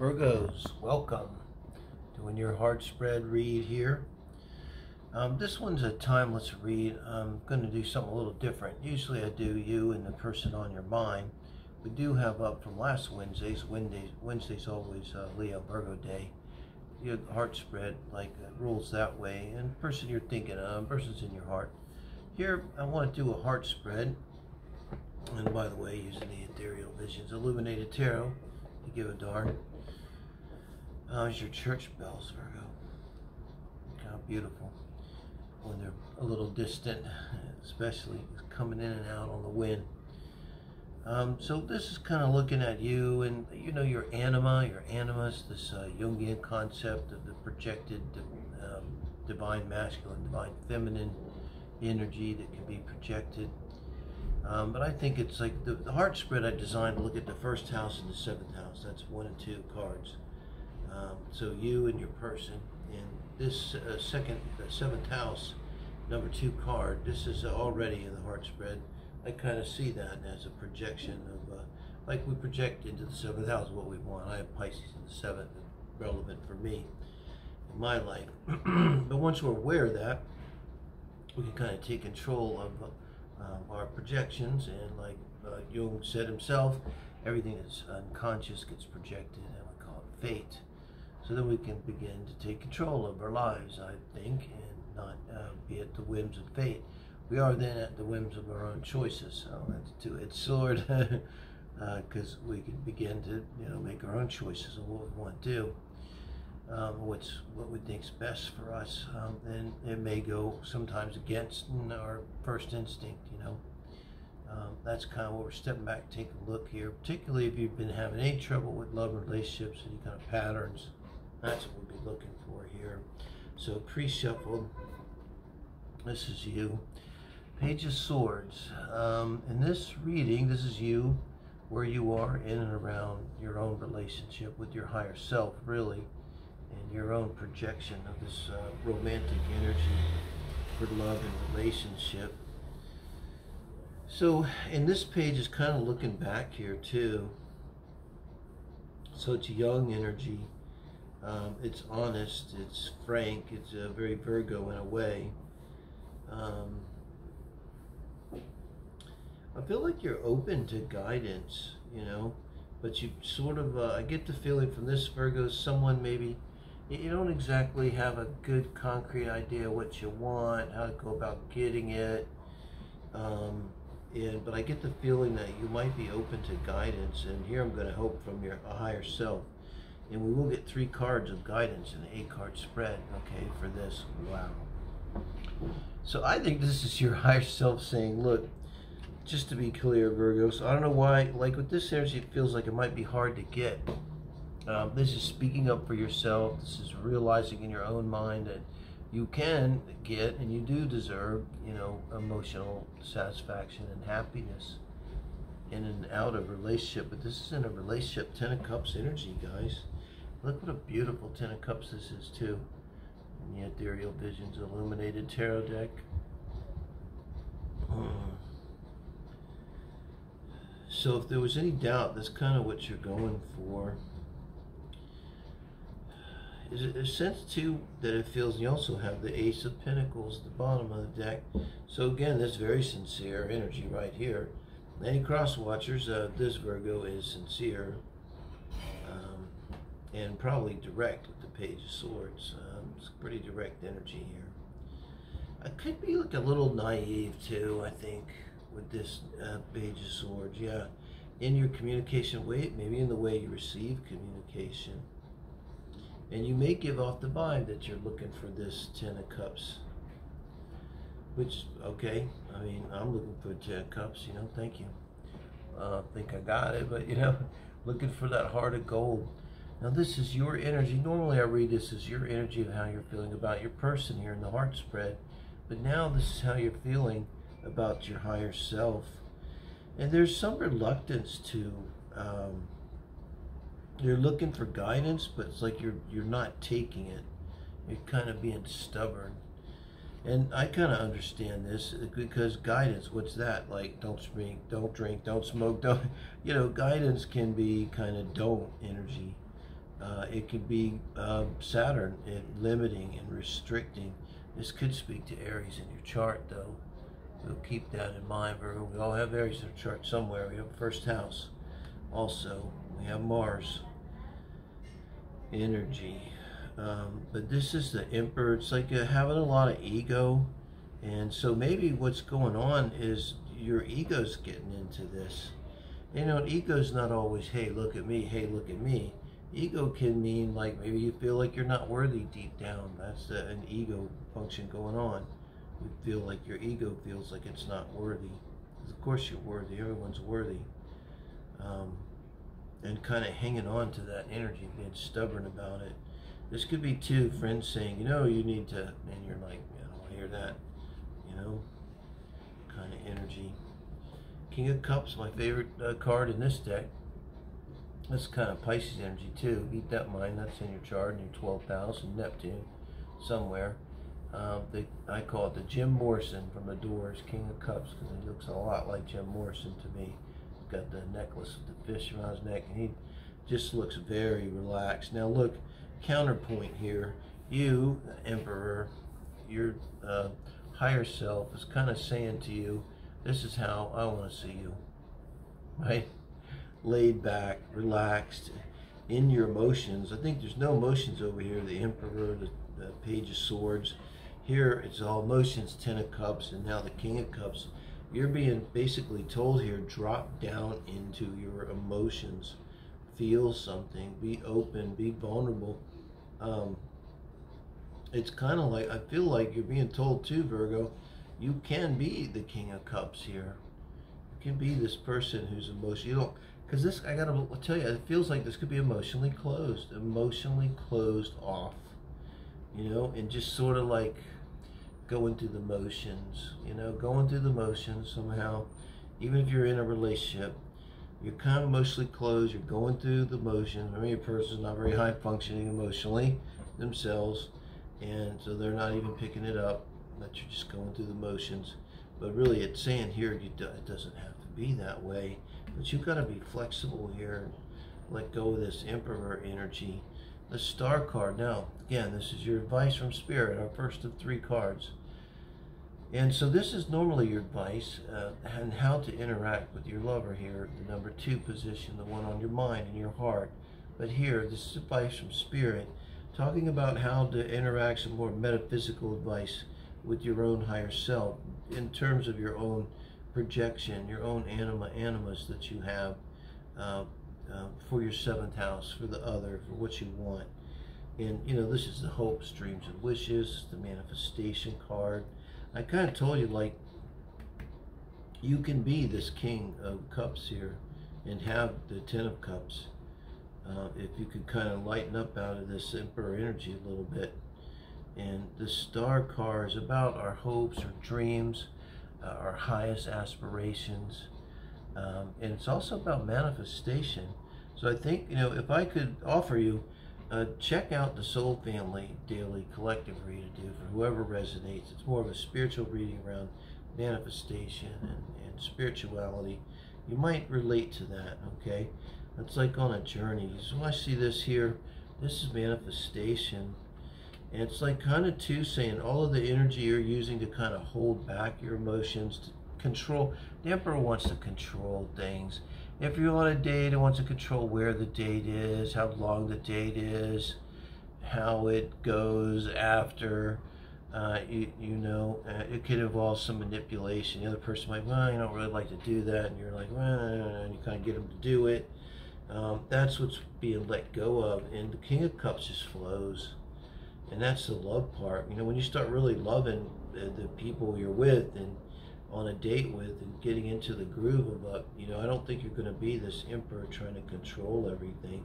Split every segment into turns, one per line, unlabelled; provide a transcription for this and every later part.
Virgos, welcome. Doing your heart spread read here. Um, this one's a timeless read. I'm going to do something a little different. Usually I do you and the person on your mind. We do have up from last Wednesday's. Wednesday's, Wednesday's always uh, Leo Virgo Day. Your heart spread like uh, rules that way. And person you're thinking of, person's in your heart. Here I want to do a heart spread. And by the way, using the Ethereal Visions Illuminated Tarot, you give a darn. How's your church bells, Virgo? How beautiful. When they're a little distant, especially coming in and out on the wind. Um, so this is kind of looking at you and you know your anima, your animus, this uh, Jungian concept of the projected um, divine masculine, divine feminine energy that can be projected. Um, but I think it's like the, the heart spread I designed to look at the first house and the seventh house. That's one and two cards. Um, so you and your person, and this uh, second, uh, seventh house, number two card, this is already in the heart spread. I kind of see that as a projection of, uh, like we project into the seventh house what we want. I have Pisces in the seventh, relevant for me in my life. but once we're aware of that, we can kind of take control of uh, our projections, and like uh, Jung said himself, everything that's unconscious gets projected, and we call it fate so that we can begin to take control of our lives, I think, and not uh, be at the whims of fate. We are then at the whims of our own choices. So that's two edged sword, because uh, we can begin to you know make our own choices of what we want to do, um, what's what we think's best for us, um, and it may go sometimes against our first instinct. You know. Um, that's kind of what we're stepping back, taking a look here, particularly if you've been having any trouble with love relationships, any kind of patterns, that's what we'll be looking for here. So pre-shuffled, this is you. Page of Swords. Um, in this reading, this is you, where you are in and around your own relationship with your higher self, really, and your own projection of this uh, romantic energy for love and relationship. So, in this page is kind of looking back here too. So it's young energy um, it's honest, it's frank, it's uh, very Virgo in a way. Um, I feel like you're open to guidance, you know, but you sort of, uh, I get the feeling from this Virgo, someone maybe, you don't exactly have a good concrete idea what you want, how to go about getting it. Um, and, but I get the feeling that you might be open to guidance, and here I'm going to hope from your higher self and we will get three cards of guidance the eight card spread, okay, for this. Wow. So I think this is your higher self saying, look, just to be clear, Virgo, so I don't know why, like with this energy, it feels like it might be hard to get. Um, this is speaking up for yourself. This is realizing in your own mind that you can get and you do deserve, you know, emotional satisfaction and happiness in and out of relationship. But this is in a relationship, Ten of Cups energy, guys. Look what a beautiful Ten of Cups this is too. In the Ethereal Visions Illuminated Tarot deck. Hmm. So if there was any doubt, that's kind of what you're going for. Is it a sense too that it feels, you also have the Ace of Pentacles at the bottom of the deck. So again, this very sincere energy right here. Any cross watchers, uh, this Virgo is sincere and probably direct with the Page of Swords. Um, it's pretty direct energy here. I could be like a little naive too, I think, with this uh, Page of Swords. Yeah, in your communication way, maybe in the way you receive communication. And you may give off the vibe that you're looking for this Ten of Cups. Which, okay, I mean, I'm looking for Ten of Cups, you know, thank you. Uh, I think I got it, but, you know, looking for that heart of gold. Now this is your energy. Normally I read this as your energy of how you're feeling about your person here in the heart spread. But now this is how you're feeling about your higher self. And there's some reluctance to, um, you're looking for guidance, but it's like you're, you're not taking it. You're kind of being stubborn. And I kind of understand this because guidance, what's that? Like, don't drink, don't drink, don't smoke, don't, you know, guidance can be kind of don't energy Uh, it could be uh, Saturn it limiting and restricting. This could speak to Aries in your chart, though. We'll keep that in mind, Virgo. We all have Aries in our chart somewhere. We have first house. Also, we have Mars energy. Um, but this is the Emperor. It's like uh, having a lot of ego. And so maybe what's going on is your ego's getting into this. You know, ego's not always, hey, look at me, hey, look at me. Ego can mean like maybe you feel like you're not worthy deep down. That's an ego function going on. You feel like your ego feels like it's not worthy. Of course you're worthy. Everyone's worthy. Um, and kind of hanging on to that energy, being stubborn about it. This could be two friends saying, you know, you need to, and you're like, I don't want to hear that, you know, kind of energy. King of Cups, my favorite uh, card in this deck. That's kind of Pisces energy too. Keep that in mind. That's in your chart, in your 12th house, and Neptune, somewhere. Uh, the, I call it the Jim Morrison from the Doors, King of Cups, because he looks a lot like Jim Morrison to me. He's got the necklace with the fish around his neck, and he just looks very relaxed. Now look, counterpoint here. You, Emperor, your uh, higher self is kind of saying to you, this is how I want to see you, right? Laid back, relaxed, in your emotions. I think there's no emotions over here. The Emperor, the, the Page of Swords. Here it's all emotions, Ten of Cups, and now the King of Cups. You're being basically told here, drop down into your emotions. Feel something. Be open. Be vulnerable. Um, it's kind of like, I feel like you're being told too, Virgo, you can be the King of Cups here. You can be this person who's emotional. You don't, because this, I gotta tell you, it feels like this could be emotionally closed, emotionally closed off, you know, and just sort of like going through the motions, you know, going through the motions somehow. Even if you're in a relationship, you're kind of emotionally closed, you're going through the motions. Maybe a person's not very high functioning emotionally themselves, and so they're not even picking it up that you're just going through the motions. But really, it's saying here you do, it doesn't have to be that way. But you've got to be flexible here. and Let go of this Emperor energy. The Star card. Now, again, this is your advice from Spirit, our first of three cards. And so this is normally your advice uh, and how to interact with your lover here, the number two position, the one on your mind and your heart. But here, this is advice from Spirit, talking about how to interact some more metaphysical advice with your own higher self in terms of your own projection, your own anima animus that you have uh, uh, for your seventh house, for the other, for what you want. And you know, this is the hopes, dreams, and wishes, the manifestation card. I kind of told you, like, you can be this King of Cups here and have the Ten of Cups. Uh, if you could kind of lighten up out of this Emperor energy a little bit. And the star card is about our hopes or dreams, uh, our highest aspirations. Um, and it's also about manifestation. So I think, you know, if I could offer you, uh, check out the Soul Family Daily Collective Read to do for whoever resonates. It's more of a spiritual reading around manifestation and, and spirituality. You might relate to that, okay? It's like on a journey. So I see this here. This is manifestation. It's like kind of too saying all of the energy you're using to kind of hold back your emotions, to control. The Emperor wants to control things. If you're on a date, it wants to control where the date is, how long the date is, how it goes after. Uh, you, you know, uh, it could involve some manipulation. The other person might, well, you don't really like to do that, and you're like, well, and you kind of get them to do it. Um, that's what's being let go of, and the King of Cups just flows and that's the love part. You know, when you start really loving the, the people you're with and on a date with and getting into the groove of a, you know, I don't think you're going to be this emperor trying to control everything.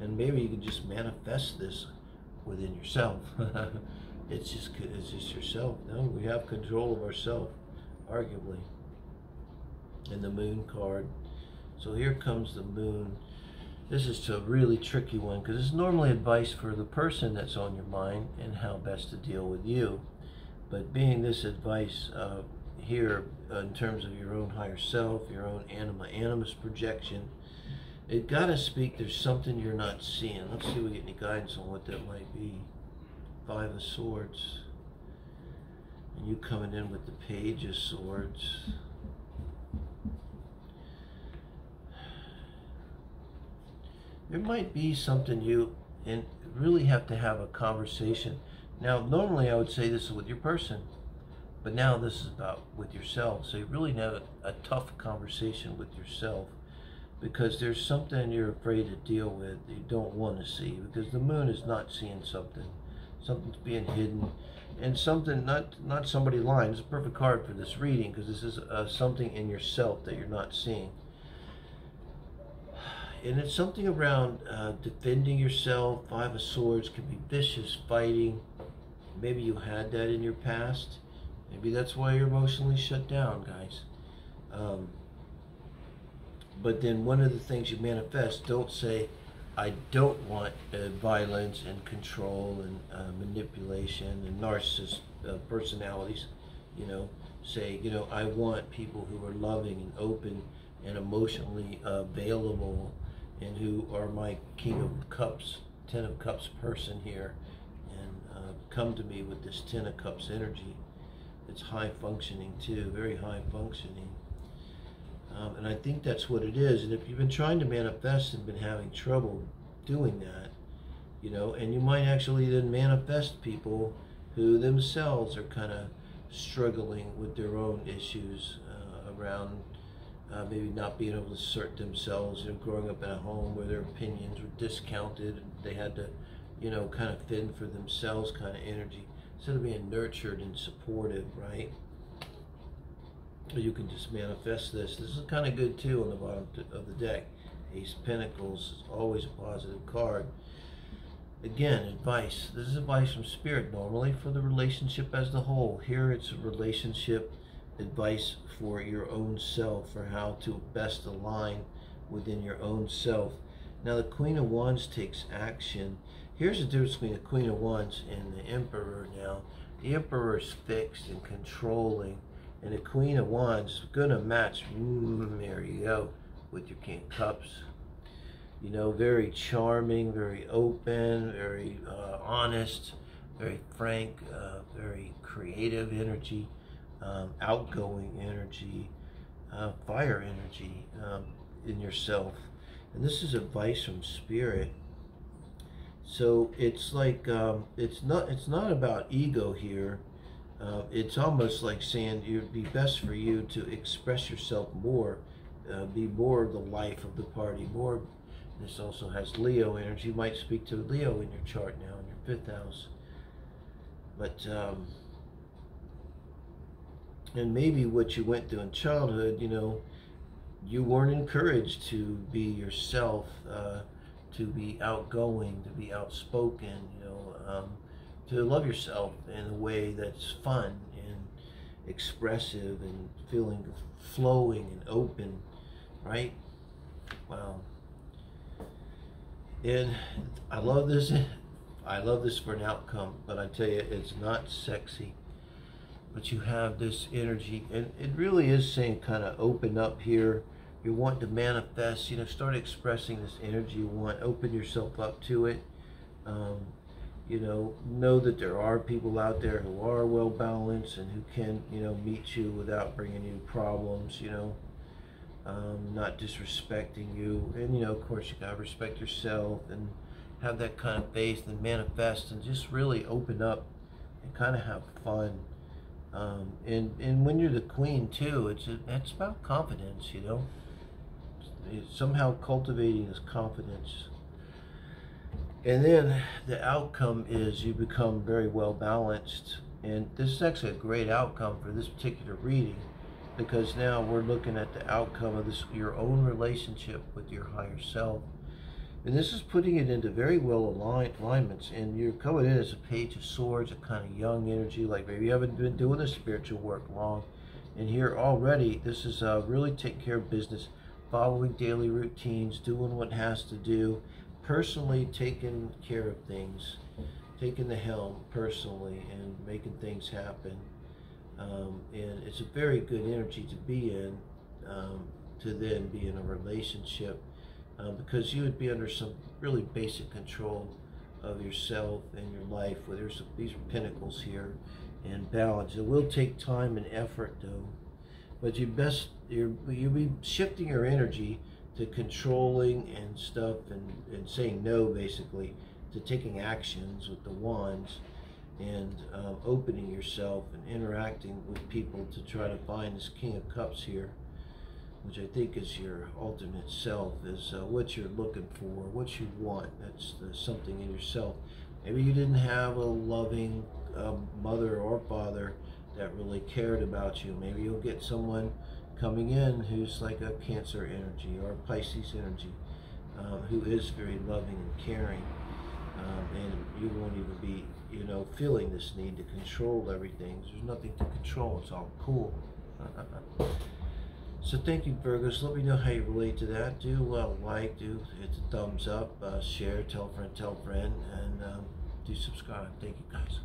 And maybe you can just manifest this within yourself. it's just it's just yourself. No, we have control of ourselves, arguably. And the moon card. So here comes the moon. This is a really tricky one because it's normally advice for the person that's on your mind and how best to deal with you. But being this advice uh, here uh, in terms of your own higher self, your own anima animus projection, it gotta speak. There's something you're not seeing. Let's see if we get any guidance on what that might be. Five of Swords. And you coming in with the Page of Swords. There might be something you and really have to have a conversation. Now, normally I would say this is with your person, but now this is about with yourself. So you really have a, a tough conversation with yourself because there's something you're afraid to deal with you don't want to see because the moon is not seeing something something's being hidden and something not not somebody lying it's a perfect card for this reading because this is uh, something in yourself that you're not seeing and it's something around uh, defending yourself. Five of swords can be vicious fighting. Maybe you had that in your past. Maybe that's why you're emotionally shut down guys. Um, but then one of the things you manifest, don't say, I don't want uh, violence and control and uh, manipulation and narcissist uh, personalities. You know, say, you know, I want people who are loving and open and emotionally available and who are my King of Cups, Ten of Cups person here and uh, come to me with this Ten of Cups energy. It's high functioning too, very high functioning. Um, and I think that's what it is. And if you've been trying to manifest and been having trouble doing that, you know, and you might actually then manifest people who themselves are kind of struggling with their own issues uh, around uh, maybe not being able to assert themselves, you know, growing up in a home where their opinions were discounted and they had to, you know, kind of fend for themselves kind of energy instead of being nurtured and supportive, right? you can just manifest this. This is kind of good too on the bottom of the deck. Ace Pentacles is always a positive card. Again, advice. This is advice from Spirit normally for the relationship as the whole. Here it's a relationship advice for your own self, for how to best align within your own self. Now the Queen of Wands takes action. Here's the difference between the Queen of Wands and the Emperor now. The Emperor is fixed and controlling and the Queen of Wands is gonna match. Mm, there you go with your King of Cups. You know, very charming, very open, very uh, honest, very frank, uh, very creative energy, um, outgoing energy, uh, fire energy um, in yourself. And this is advice from Spirit. So it's like um, it's not it's not about ego here uh, it's almost like saying it would be best for you to express yourself more, uh, be more of the life of the party, more. This also has Leo energy. You might speak to Leo in your chart now, in your fifth house. But, um, and maybe what you went through in childhood, you know, you weren't encouraged to be yourself, uh, to be outgoing, to be outspoken, you know. Um, to love yourself in a way that's fun and expressive and feeling flowing and open, right? Wow. And I love this. I love this for an outcome, but I tell you, it's not sexy. But you have this energy, and it really is saying kind of open up here. You want to manifest, you know, start expressing this energy you want, open yourself up to it. Um, you know, know that there are people out there who are well balanced and who can, you know, meet you without bringing you problems, you know, um, not disrespecting you. And, you know, of course, you got to respect yourself and have that kind of faith and manifest and just really open up and kind of have fun. Um, and, and when you're the queen, too, it's, it's about confidence, you know, it's somehow cultivating this confidence and then the outcome is you become very well balanced. And this is actually a great outcome for this particular reading because now we're looking at the outcome of this your own relationship with your higher self. And this is putting it into very well aligned alignments. And you're coming in as a page of swords, a kind of young energy, like maybe you haven't been doing the spiritual work long. And here already, this is uh, really taking care of business, following daily routines, doing what has to do, personally taking care of things, taking the helm personally and making things happen. Um, and it's a very good energy to be in, um, to then be in a relationship uh, because you would be under some really basic control of yourself and your life. Where there's these are pentacles here, and balance. It will take time and effort, though. But you best you're, you'll be shifting your energy to controlling and stuff and, and saying no, basically, to taking actions with the wands and um, opening yourself and interacting with people to try to find this King of Cups here, which I think is your ultimate self, is uh, what you're looking for, what you want. That's the, something in yourself. Maybe you didn't have a loving uh, mother or father that really cared about you. Maybe you'll get someone coming in who's like a Cancer energy or a Pisces energy, um, who is very loving and caring. Um, and you won't even be, you know, feeling this need to control everything. There's nothing to control. It's all cool. so thank you, Virgos. Let me know how you relate to that. Do uh, like, do hit the thumbs up, uh, share, tell a friend, tell a friend, and um, do subscribe. Thank you, guys.